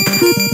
thank you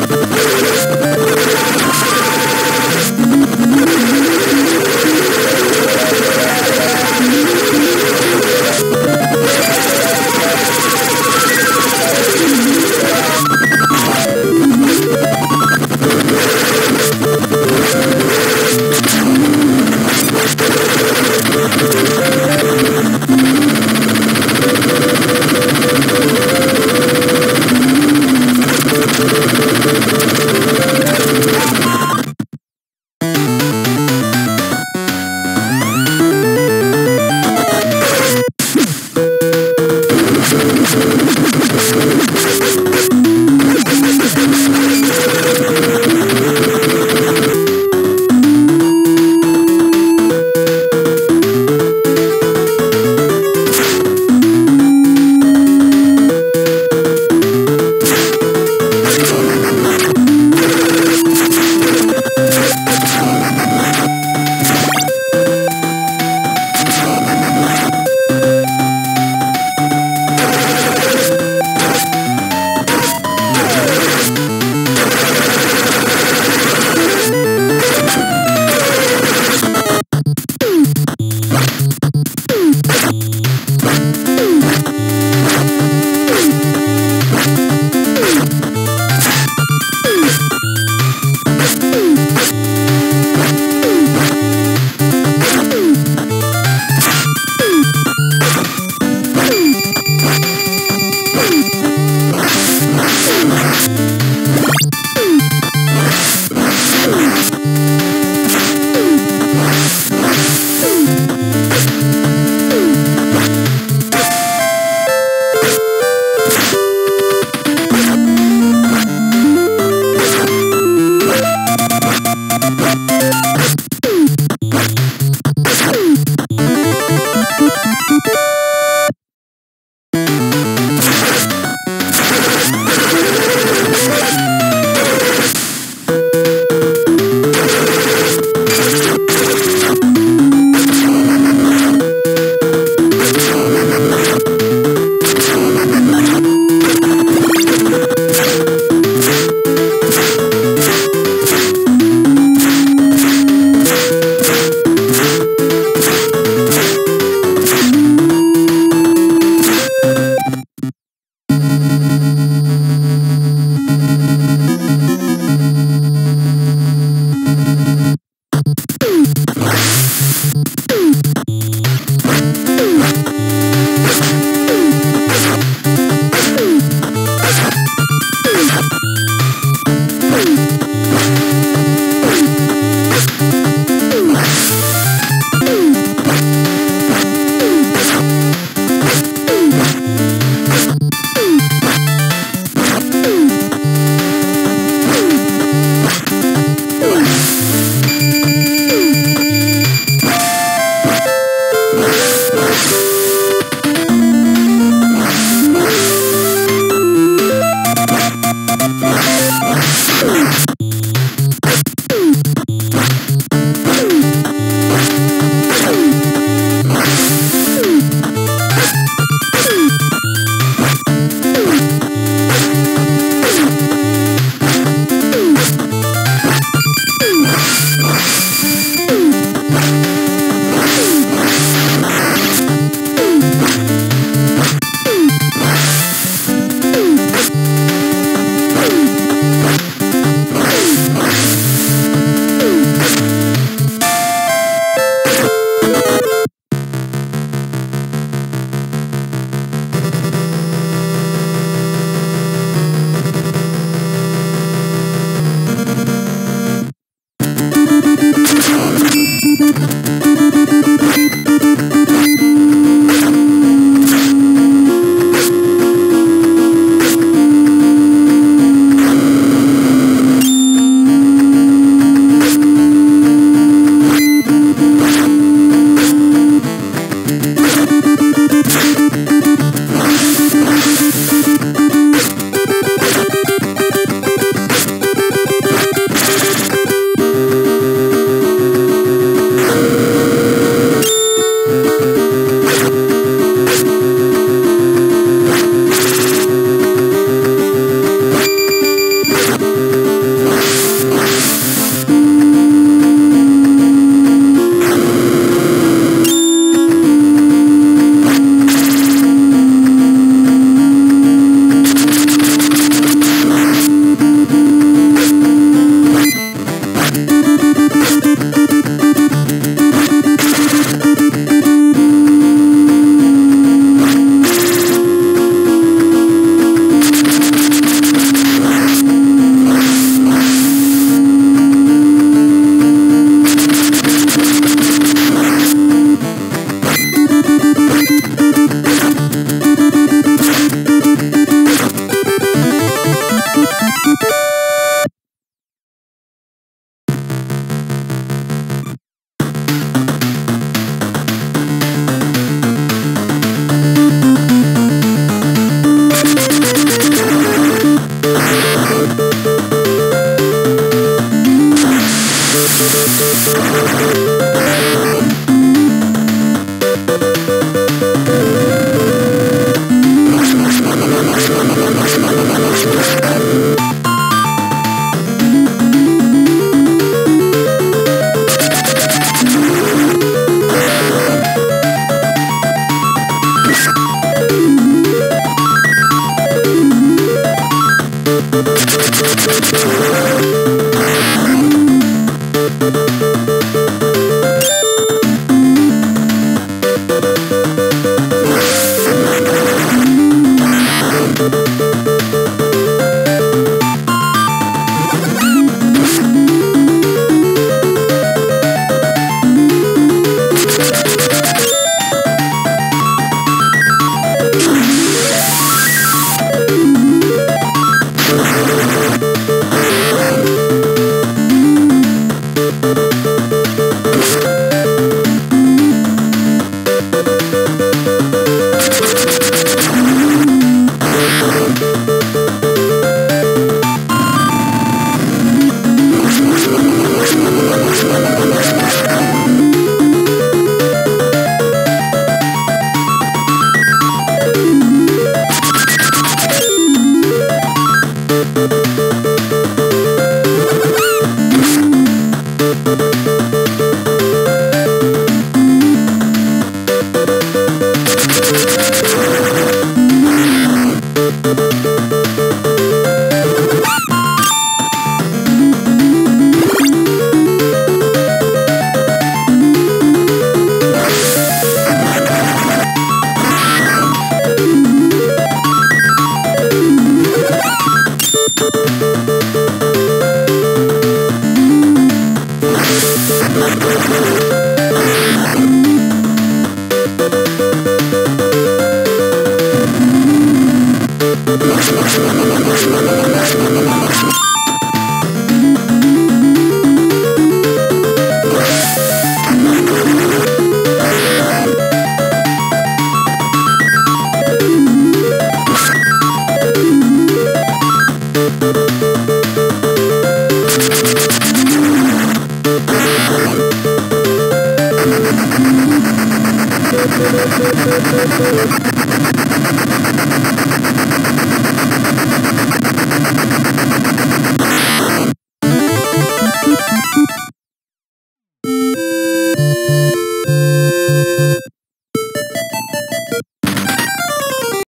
Thank you.